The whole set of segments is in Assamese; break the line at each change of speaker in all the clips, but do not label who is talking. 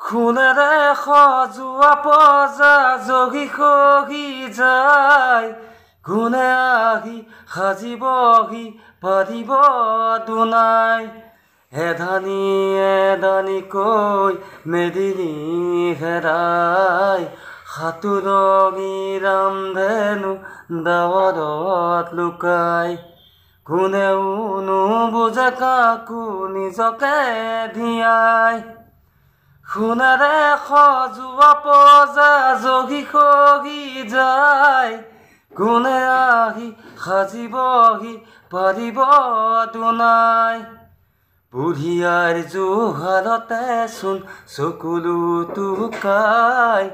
সোণেৰে সজোৱা পজা জগি সহি যায়। কোনে আহি সাজিবহি পাৰিব দুনাই। এধানি এধানিকৈ মেদিনী হেৰাই। সাঁতোৰঙি ৰামধেনু ডাৱৰত লুকাই। কোনেও নুবুজে কাকো নিজকে ধিয়াই সোণেৰে সজোৱা পজা জগি সহি যায়। কোনে আহি সাজিবহি পাৰিব দুনাই বুঢ়িয়াৰ জোহালতে চোন চকুলো টুকাই।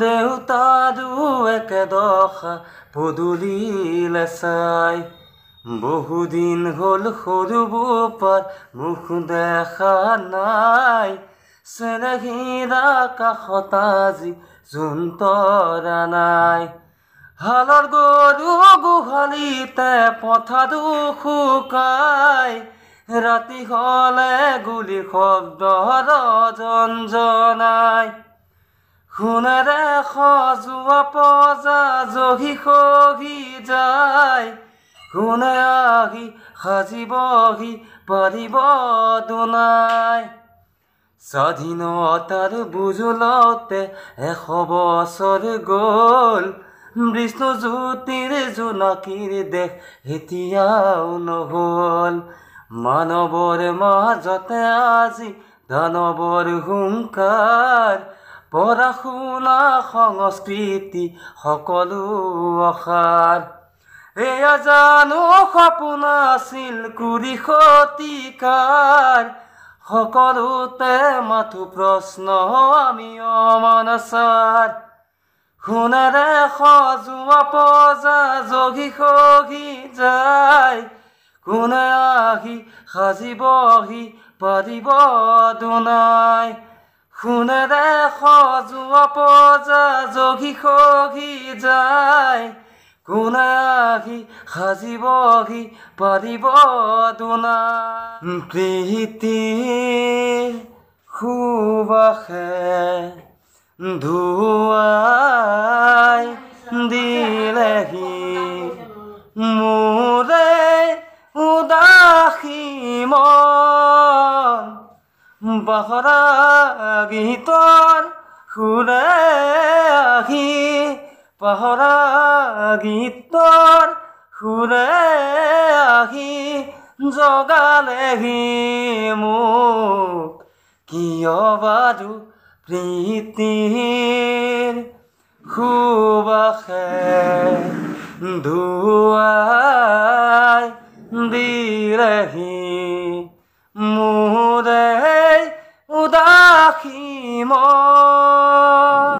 দেউতাৰো একেদশা পদূলিলে চাই। বহুদিন হ'ল সৰু বোপাৰ মুখ দেখা নাই। চেনেহীৰা কাষত আজি জোন তৰা নাই হালৰ গৰু গোহালিতে পথাৰো শুকাই ৰাতি হলে গুলি শব্দ ৰঞ্জনাই সোণেৰে সজোৱা পজা জহি সহি যায় কোনে আহি সাজিবহি পাৰিব দুনাই স্বাধীনতাৰ বুজুলতে এশ বছৰ গ'ল। বিষ্ণু জ্যোতিৰ জোনাকীৰ দেশ এতিয়াও নহ'ল। মানৱৰ মাজতে আজি দানৱৰ হুংকাৰ। পঢ়া শুনা সংস্কৃতি সকলো অসাৰ। এয়া জানো সপোন আছিল কুৰি শতিকাৰ। সকলোতে মাথো প্ৰশ্ন আমি অমনচাৰ সোণেৰে সজোৱা পজা জগি সহি যায়। কোনে আহি সাজিবহি পাৰিব দুনাই। সোণেৰে সজোৱা পজা জগি সহি যায়। আহি সাজিবহি পাৰিব দুনাই প্ৰীতিৰ সুবাসে ধুৱাই দিলেহি। মোৰে উদাসী মন বাহৰা গীতৰ সুৰে আহি পাহৰা গীতৰ সুৰে আহি জগালেহি মোক। কিয় বাৰু প্ৰীতিৰ সুবাসে ধুৱাই দিলেহি মোৰে উদাসী মই